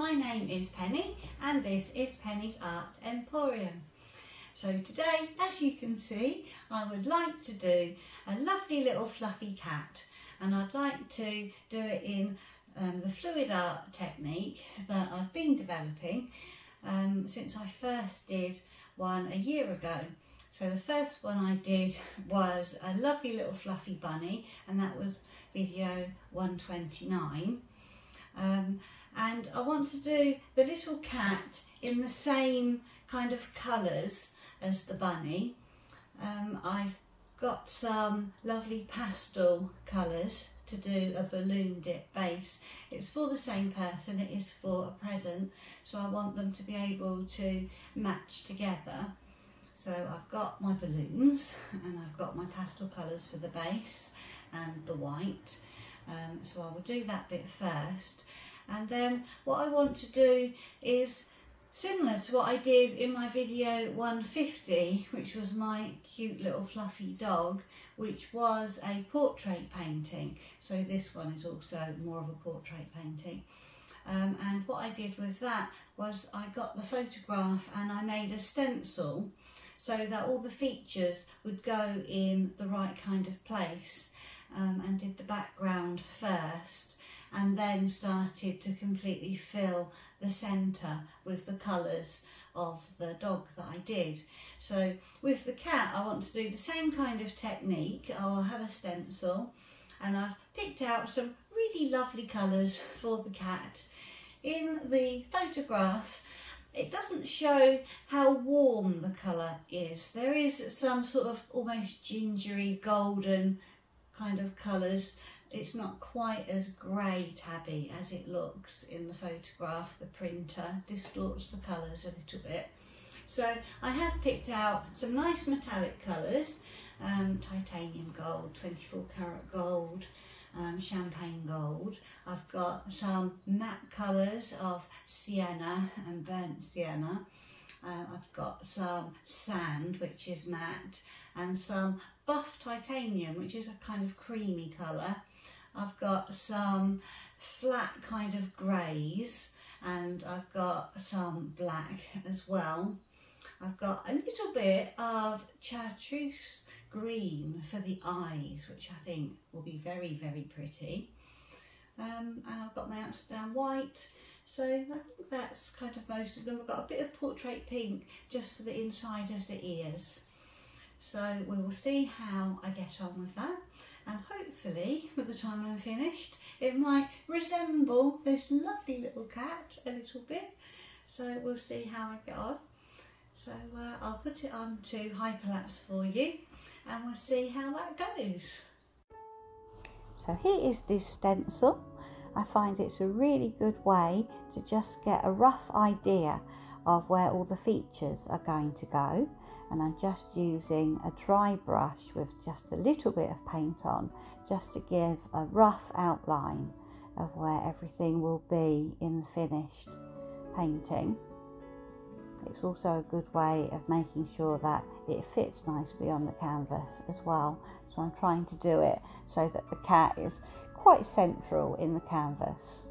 my name is Penny and this is Penny's Art Emporium. So today, as you can see, I would like to do a lovely little fluffy cat and I'd like to do it in um, the fluid art technique that I've been developing um, since I first did one a year ago. So the first one I did was a lovely little fluffy bunny and that was video 129. Um, and I want to do the little cat in the same kind of colours as the bunny. Um, I've got some lovely pastel colours to do a balloon dip base. It's for the same person, it is for a present, so I want them to be able to match together. So I've got my balloons and I've got my pastel colours for the base and the white. Um, so I will do that bit first. And then what I want to do is similar to what I did in my video 150, which was my cute little fluffy dog, which was a portrait painting. So this one is also more of a portrait painting. Um, and what I did with that was I got the photograph and I made a stencil so that all the features would go in the right kind of place um, and did the background first and then started to completely fill the centre with the colours of the dog that I did. So with the cat I want to do the same kind of technique. I'll have a stencil and I've picked out some really lovely colours for the cat. In the photograph it doesn't show how warm the colour is. There is some sort of almost gingery golden kind of colours it's not quite as grey tabby as it looks in the photograph. The printer distorts the colours a little bit. So I have picked out some nice metallic colours, um, titanium gold, 24 karat gold, um, champagne gold. I've got some matte colours of sienna and burnt sienna. Uh, I've got some sand, which is matte, and some buff titanium, which is a kind of creamy colour. I've got some flat kind of greys and I've got some black as well. I've got a little bit of chartreuse green for the eyes, which I think will be very, very pretty. Um, and I've got my Amsterdam white. So I think that's kind of most of them. I've got a bit of portrait pink just for the inside of the ears. So we will see how I get on with that and hopefully by the time I'm finished it might resemble this lovely little cat a little bit. So we'll see how I get on. So uh, I'll put it on to hyperlapse for you and we'll see how that goes. So here is this stencil. I find it's a really good way to just get a rough idea of where all the features are going to go and I'm just using a dry brush with just a little bit of paint on just to give a rough outline of where everything will be in the finished painting. It's also a good way of making sure that it fits nicely on the canvas as well. So I'm trying to do it so that the cat is quite central in the canvas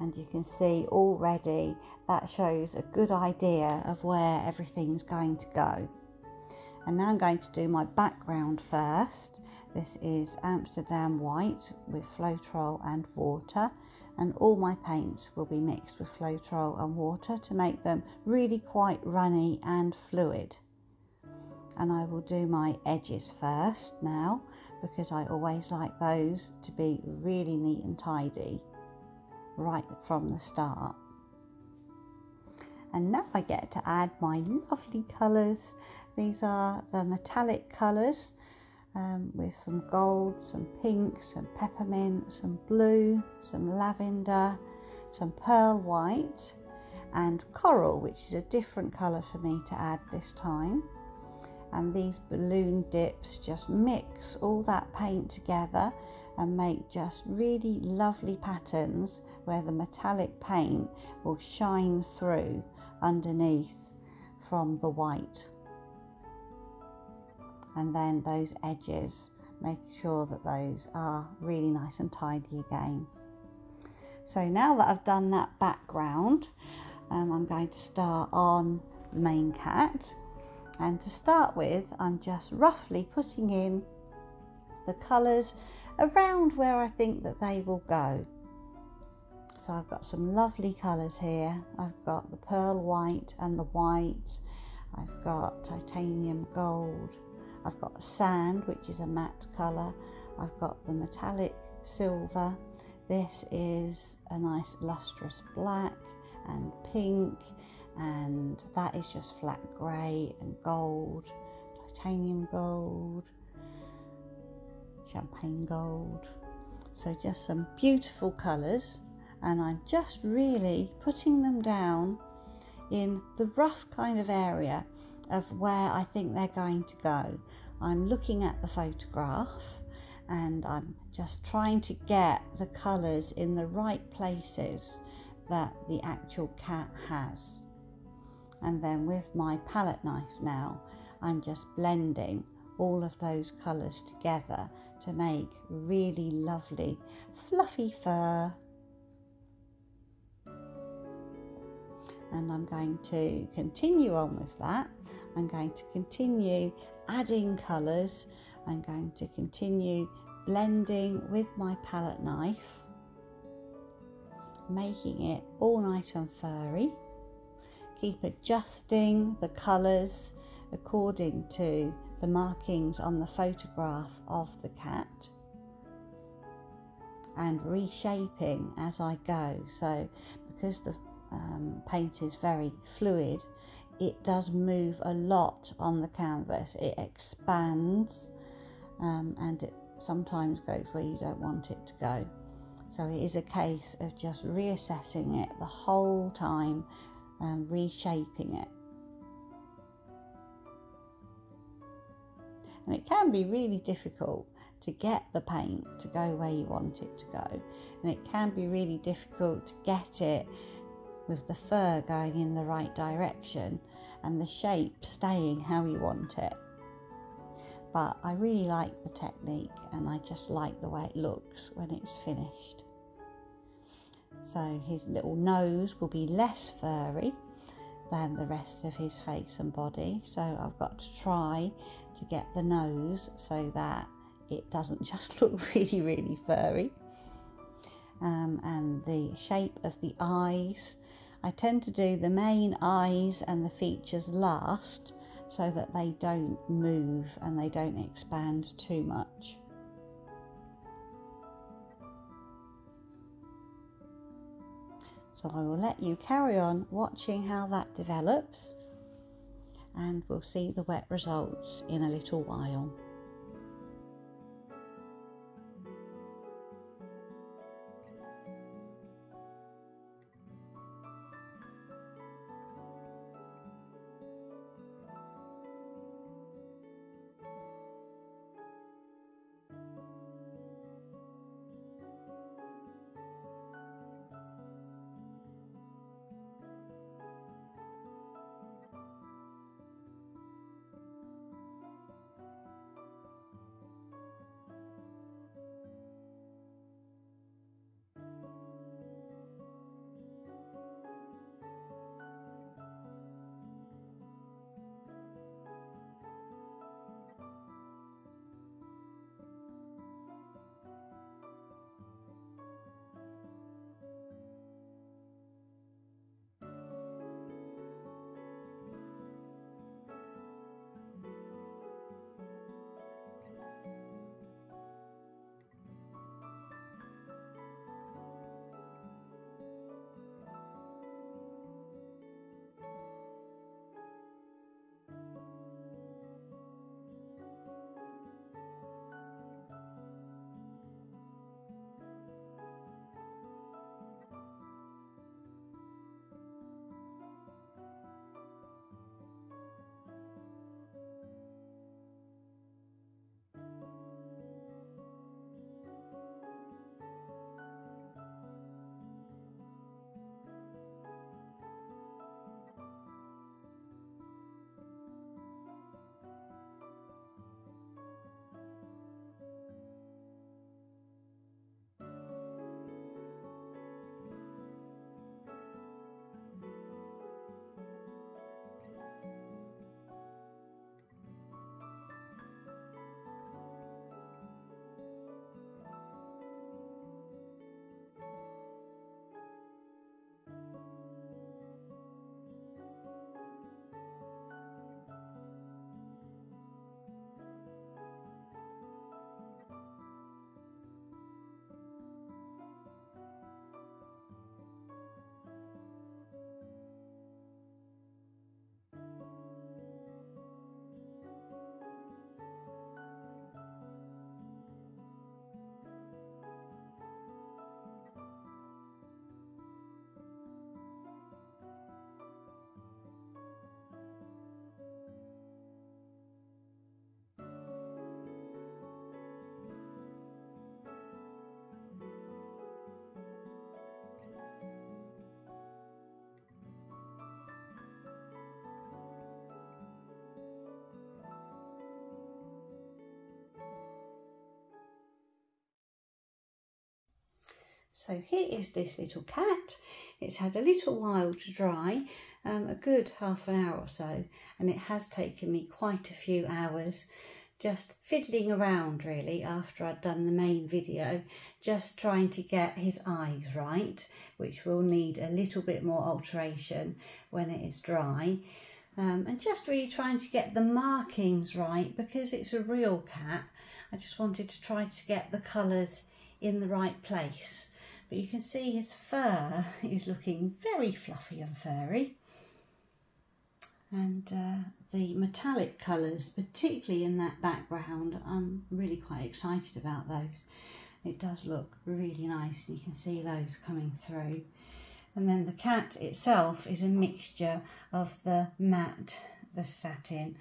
and you can see already that shows a good idea of where everything's going to go. And now I'm going to do my background first. This is Amsterdam White with Floetrol and water and all my paints will be mixed with Floetrol and water to make them really quite runny and fluid. And I will do my edges first now because I always like those to be really neat and tidy right from the start. And now I get to add my lovely colours. These are the metallic colours um, with some gold, some pink, some peppermint, some blue, some lavender, some pearl white and coral, which is a different colour for me to add this time. And these balloon dips just mix all that paint together and make just really lovely patterns where the metallic paint will shine through underneath from the white. And then those edges, make sure that those are really nice and tidy again. So now that I've done that background, um, I'm going to start on the main cat. And to start with, I'm just roughly putting in the colours around where I think that they will go. So I've got some lovely colours here. I've got the pearl white and the white. I've got titanium gold. I've got sand, which is a matte colour. I've got the metallic silver. This is a nice lustrous black and pink and that is just flat grey and gold, titanium gold, champagne gold. So just some beautiful colours and I'm just really putting them down in the rough kind of area of where I think they're going to go. I'm looking at the photograph and I'm just trying to get the colours in the right places that the actual cat has. And then with my palette knife now, I'm just blending all of those colours together to make really lovely fluffy fur. And I'm going to continue on with that. I'm going to continue adding colours. I'm going to continue blending with my palette knife, making it all nice and furry. Keep adjusting the colours according to the markings on the photograph of the cat and reshaping as I go. So because the um, paint is very fluid, it does move a lot on the canvas. It expands um, and it sometimes goes where you don't want it to go. So it is a case of just reassessing it the whole time and reshaping it. And it can be really difficult to get the paint to go where you want it to go. And it can be really difficult to get it with the fur going in the right direction and the shape staying how you want it. But I really like the technique and I just like the way it looks when it's finished. So his little nose will be less furry than the rest of his face and body. So I've got to try to get the nose so that it doesn't just look really, really furry. Um, and the shape of the eyes. I tend to do the main eyes and the features last so that they don't move and they don't expand too much. So I will let you carry on watching how that develops and we'll see the wet results in a little while. So here is this little cat. It's had a little while to dry, um, a good half an hour or so, and it has taken me quite a few hours just fiddling around really after I'd done the main video, just trying to get his eyes right, which will need a little bit more alteration when it is dry. Um, and just really trying to get the markings right because it's a real cat. I just wanted to try to get the colours in the right place. But you can see his fur is looking very fluffy and furry and uh, the metallic colours, particularly in that background, I'm really quite excited about those. It does look really nice, you can see those coming through. And then the cat itself is a mixture of the matte, the satin,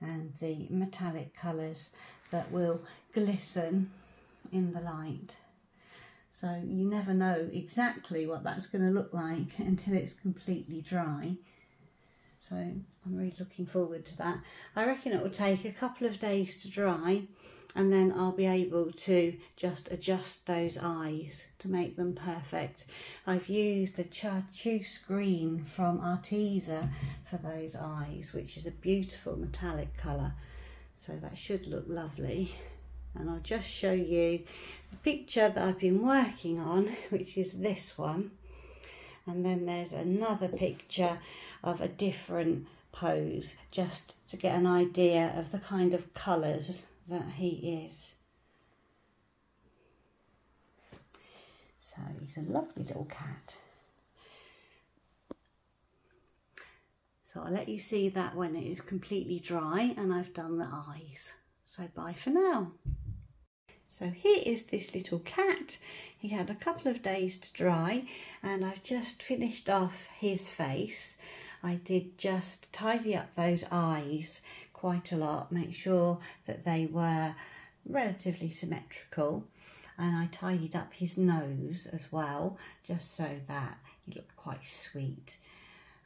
and the metallic colours that will glisten in the light. So you never know exactly what that's going to look like until it's completely dry. So I'm really looking forward to that. I reckon it will take a couple of days to dry and then I'll be able to just adjust those eyes to make them perfect. I've used a chartreuse green from Arteza for those eyes, which is a beautiful metallic colour. So that should look lovely. And I'll just show you the picture that I've been working on, which is this one. And then there's another picture of a different pose just to get an idea of the kind of colours that he is. So he's a lovely little cat. So I'll let you see that when it is completely dry and I've done the eyes. So bye for now. So here is this little cat. He had a couple of days to dry and I've just finished off his face I did just tidy up those eyes quite a lot, make sure that they were relatively symmetrical. And I tidied up his nose as well, just so that he looked quite sweet.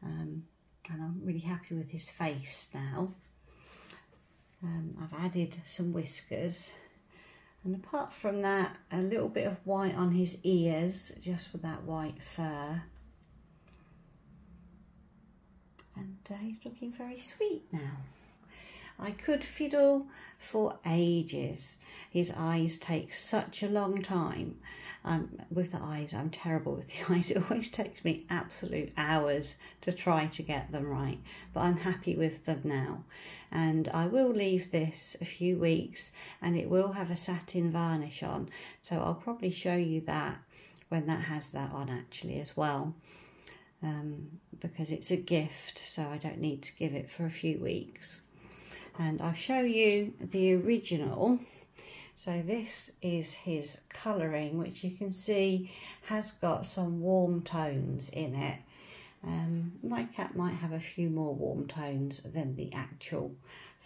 Um, and I'm really happy with his face now. Um, I've added some whiskers and apart from that a little bit of white on his ears just for that white fur and uh, he's looking very sweet now. I could fiddle for ages. His eyes take such a long time. Um, with the eyes, I'm terrible with the eyes. It always takes me absolute hours to try to get them right, but I'm happy with them now. And I will leave this a few weeks and it will have a satin varnish on. So I'll probably show you that when that has that on actually as well um, because it's a gift, so I don't need to give it for a few weeks. And I'll show you the original. So this is his colouring, which you can see has got some warm tones in it. Um, my cat might have a few more warm tones than the actual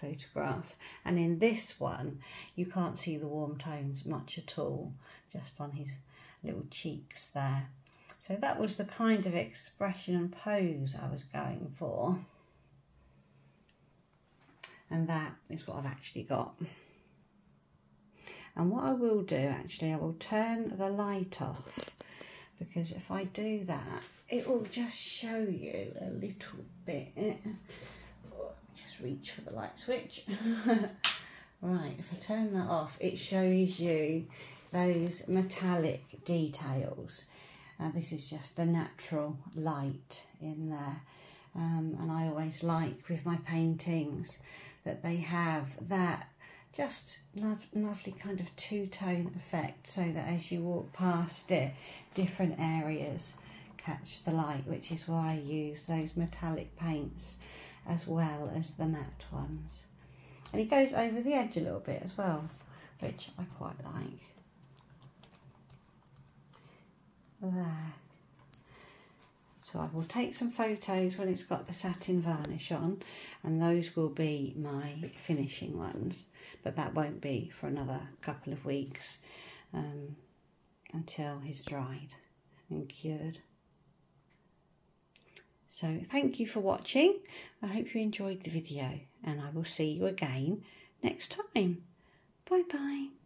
photograph. And in this one, you can't see the warm tones much at all, just on his little cheeks there. So that was the kind of expression and pose I was going for. And that is what I've actually got. And what I will do actually, I will turn the light off because if I do that, it will just show you a little bit. Just reach for the light switch. right, if I turn that off, it shows you those metallic details. Uh, this is just the natural light in there. Um, and I always like with my paintings that they have that just lo lovely kind of two-tone effect so that as you walk past it, different areas catch the light, which is why I use those metallic paints as well as the matte ones. And it goes over the edge a little bit as well, which I quite like. there. So I will take some photos when it's got the satin varnish on and those will be my finishing ones but that won't be for another couple of weeks um, until he's dried and cured. So thank you for watching. I hope you enjoyed the video and I will see you again next time. Bye bye.